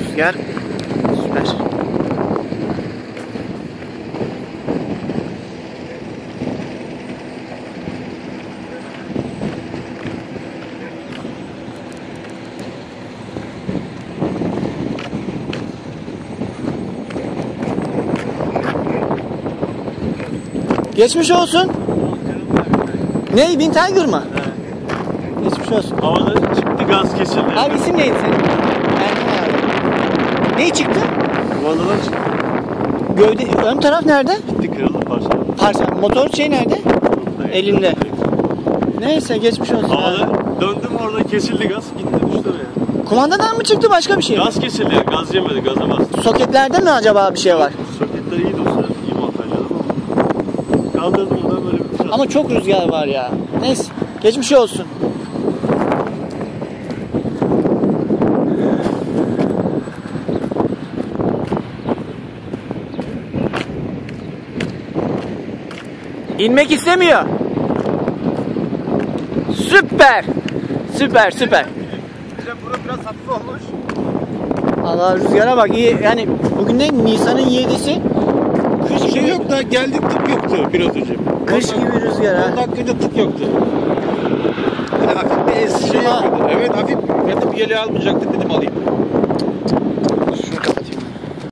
Rüzgar süper. Geçmiş olsun. Ne? Bin Tiger mı? Geçmiş olsun. Havada çıktı gaz kesildi. Abi isim neydi senin? Ne çıktı? Vandadan çıktı. Gövde, ön taraf nerede? Gitti kırıldı parça. Parça. Motor şey nerede? Elinde. Neyse geçmiş olsun. Havada döndüm orada kesildi gaz gitti düştü oraya. Kumandadan mı çıktı başka bir şey mi? Gaz kesildi ya gaz yemedi gaza bastı. Soketlerde mi acaba bir şey var? Soketler iyiydi o sırada iyi montajladım ama. Kaldırdım oradan böyle bir şey. Ama çok rüzgar var ya. Neyse geçmiş olsun. İnmek istemiyor. Süper. Süper süper. Bura biraz hafif olmuş. Allah rüzgara bak iyi yani bugün ne Nisan'ın 7'si kış Şey gibi, yok da geldik tık yoktu biraz önce. kış gibi rüzgar ha. 10 dakikada tık yoktu. Yani hafif bir es şey yapıyordu. Evet hafif. Bir yeleği almayacaktık dedim alayım.